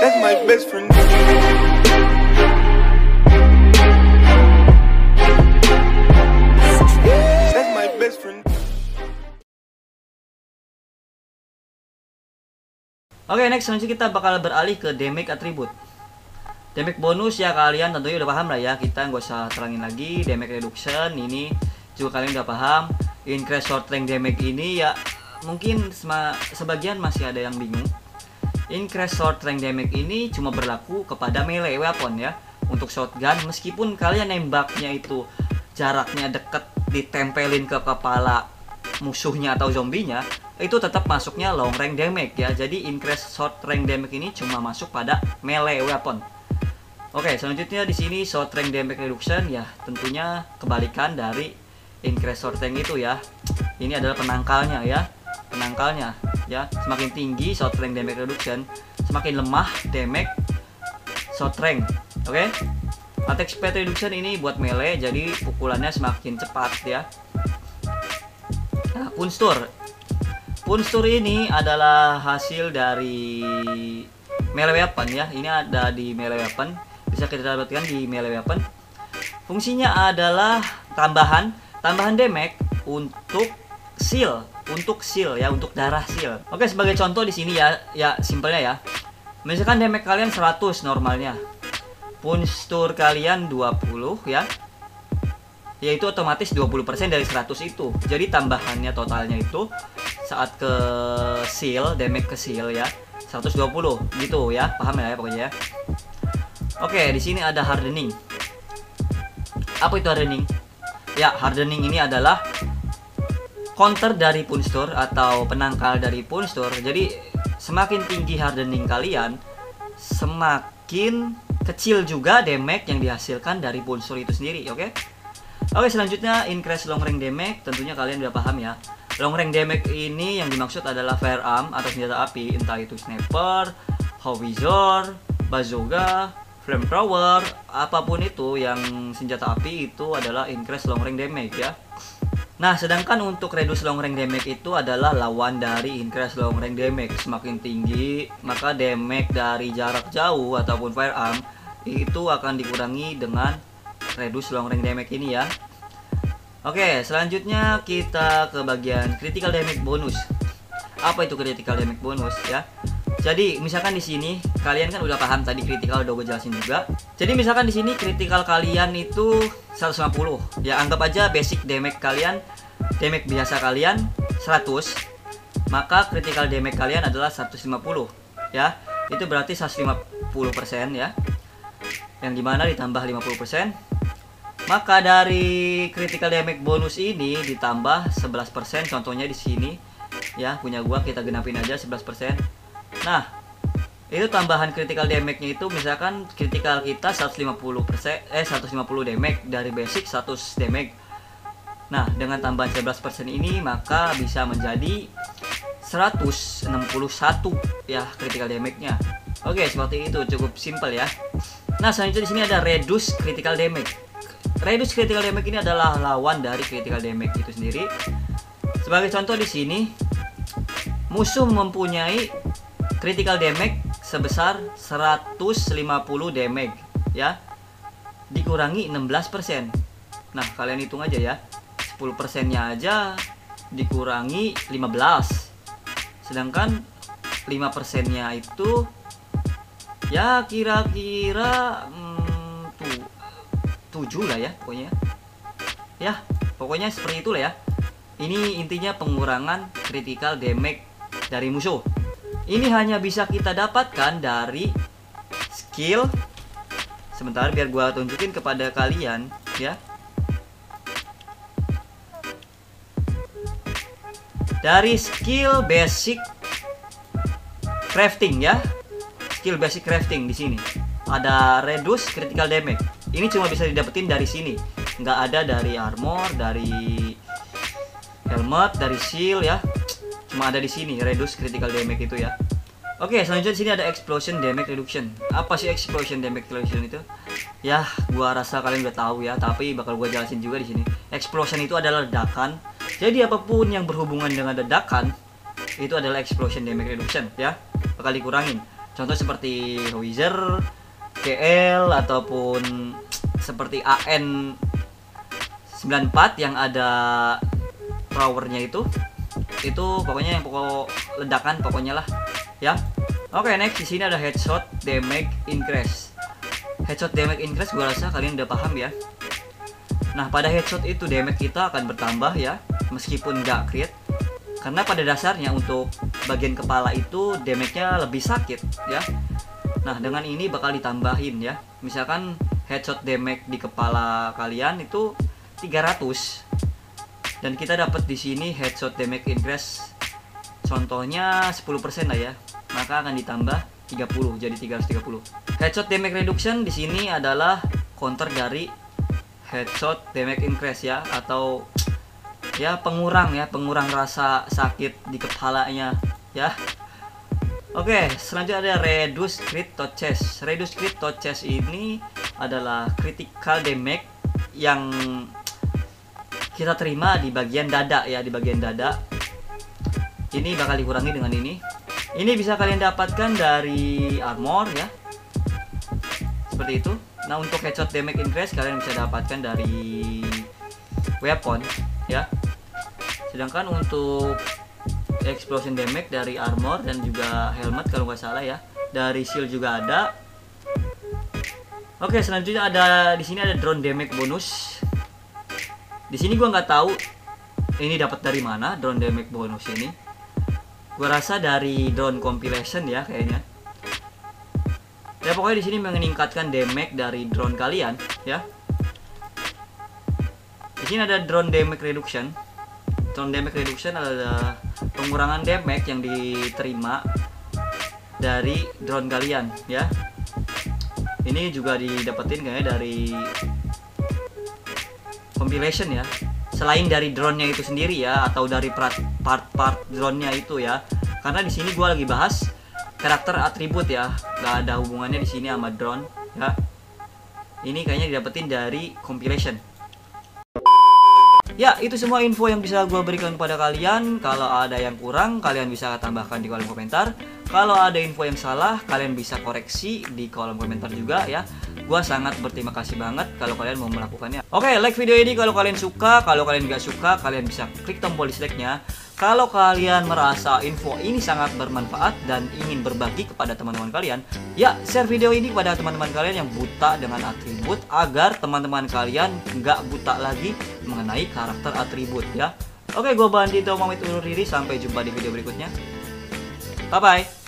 That's my best friend. Oke, next selanjutnya kita bakal beralih ke damage attribute. Damage bonus ya kalian tentunya udah paham lah ya. Kita nggak usah terangin lagi. Damage reduction ini juga kalian udah paham. Increase short range damage ini ya mungkin sebagian masih ada yang bingung. Increase short range damage ini cuma berlaku kepada melee weapon ya. Untuk shotgun meskipun kalian nembaknya itu jaraknya deket ditempelin ke kepala musuhnya atau zombinya itu tetap masuknya long range damage ya. Jadi increase short range damage ini cuma masuk pada melee weapon. Oke selanjutnya di sini short range damage reduction ya. Tentunya kebalikan dari increase short range itu ya. Ini adalah penangkalnya ya. Penangkalnya ya semakin tinggi short range damage reduction semakin lemah damage short range oke attack speed reduction ini buat melee jadi pukulannya semakin cepat ya Nah, Punstur. Punstur ini adalah hasil dari melee weapon ya. Ini ada di melee weapon. Bisa kita dapatkan di melee weapon. Fungsinya adalah tambahan tambahan damage untuk seal, untuk seal ya, untuk darah seal. Oke, sebagai contoh di sini ya, ya simpelnya ya. Misalkan damage kalian 100 normalnya. Punstur kalian 20 ya yaitu otomatis 20% dari 100 itu. Jadi tambahannya totalnya itu saat ke seal, damage ke seal ya, 120 gitu ya. Paham ya pokoknya ya. Oke, di sini ada hardening. Apa itu hardening? Ya, hardening ini adalah counter dari punstur atau penangkal dari punstur. Jadi semakin tinggi hardening kalian, semakin kecil juga damage yang dihasilkan dari punstur itu sendiri, oke? Oke selanjutnya increase long range damage tentunya kalian udah paham ya long range damage ini yang dimaksud adalah firearm atau senjata api entah itu sniper, howitzer, bazooka, flamethrower apa pun itu yang senjata api itu adalah increase long range damage ya Nah sedangkan untuk reduce long range damage itu adalah lawan dari increase long range damage semakin tinggi maka damage dari jarak jauh ataupun firearm itu akan dikurangi dengan reduce long range damage ini ya. Oke, selanjutnya kita ke bagian critical damage bonus. Apa itu critical damage bonus ya? Jadi misalkan di sini kalian kan udah paham tadi critical udah gue jelasin juga. Jadi misalkan di sini critical kalian itu 150. Ya anggap aja basic damage kalian damage biasa kalian 100. Maka critical damage kalian adalah 150 ya. Itu berarti 150% ya. Yang di mana ditambah 50% maka dari critical damage bonus ini ditambah 11% contohnya di sini ya punya gua kita genapin aja 11%. Nah, itu tambahan critical damage-nya itu misalkan critical kita 150% eh 150 damage dari basic 100 damage. Nah, dengan tambahan 11% ini maka bisa menjadi 161 ya critical damage-nya. Oke, seperti itu cukup simple ya. Nah, selanjutnya di sini ada reduce critical damage. Reduce critical damage ini adalah lawan dari critical damage itu sendiri. Sebagai contoh di sini, musuh mempunyai critical damage sebesar 150 damage ya. Dikurangi 16%. Nah, kalian hitung aja ya. 10%-nya aja dikurangi 15. Sedangkan 5%-nya itu ya kira-kira hmm, tuh 7 lah ya pokoknya ya pokoknya seperti itulah ya ini intinya pengurangan critical damage dari musuh ini hanya bisa kita dapatkan dari skill. Sebentar biar gua tunjukin kepada kalian ya. Dari skill basic crafting ya. Skill basic crafting di sini. Ada reduce critical damage. Ini cuma bisa didapetin dari sini. Nggak ada dari armor dari helmet dari shield ya cuma ada di sini reduce critical damage itu ya. Oke selanjutnya di sini ada explosion damage reduction. Apa sih explosion damage reduction itu? Ya gua rasa kalian udah tahu ya tapi bakal gua jelasin juga di sini. Explosion itu adalah ledakan. Jadi apa pun yang berhubungan dengan ledakan itu adalah explosion damage reduction ya. Bakal dikurangin. Contoh seperti Wizard, KL ataupun seperti AN 94 yang ada powernya itu itu pokoknya yang pokok ledakan pokoknya lah ya. Oke next di sini ada headshot damage increase. Headshot damage increase gua rasa kalian udah paham ya. Nah pada headshot itu damage kita akan bertambah ya meskipun nggak crit. Karena pada dasarnya untuk bagian kepala itu damage-nya lebih sakit ya. Nah dengan ini bakal ditambahin ya. Misalkan headshot damage di kepala kalian itu 300 dan kita dapat di sini headshot damage increase contohnya 10% lah ya. Maka akan ditambah 30 jadi 330 headshot damage reduction di sini adalah counter dari headshot damage increase ya atau ya pengurang ya pengurang rasa sakit di kepalanya ya. Oke, selanjutnya ada reduce crit touches. Reduce crit touches ini adalah critical damage yang kita terima di bagian dada ya di bagian dada. Ini bakal dikurangi dengan ini. Ini bisa kalian dapatkan dari armor ya. Seperti itu. Nah untuk headshot damage increase kalian bisa dapatkan dari weapon ya. Sedangkan untuk explosion damage dari armor dan juga helmet kalau nggak salah ya. Dari shield juga ada. Oke selanjutnya ada di sini ada drone damage bonus di sini gua nggak tahu ini dapat dari mana drone damage bonus ini. Gua rasa dari drone compilation ya kayaknya. Ya pokoknya di sini meningkatkan damage dari drone kalian ya. Di sini ada drone damage reduction. Drone damage reduction adalah pengurangan damage yang diterima dari drone kalian ya. Ini juga didapetin kayaknya dari compilation ya selain dari drone-nya itu sendiri ya atau dari part-part drone-nya itu ya karena di sini gue lagi bahas karakter atribut ya nggak ada hubungannya di sini sama drone ya ini kayaknya didapetin dari compilation Ya, itu semua info yang bisa gue berikan kepada kalian. Kalau ada yang kurang, kalian bisa tambahkan di kolom komentar. Kalau ada info yang salah, kalian bisa koreksi di kolom komentar juga ya. Gue sangat berterima kasih banget kalau kalian mau melakukannya. Oke, like video ini kalau kalian suka. Kalau kalian nggak suka, kalian bisa klik tombol dislike-nya. Kalau kalian merasa info ini sangat bermanfaat dan ingin berbagi kepada teman-teman kalian, ya share video ini kepada teman-teman kalian yang buta dengan atribut agar teman-teman kalian nggak buta lagi mengenai karakter atribut ya. Oke, gue Bandito pamit undur diri sampai jumpa di video berikutnya. Bye bye.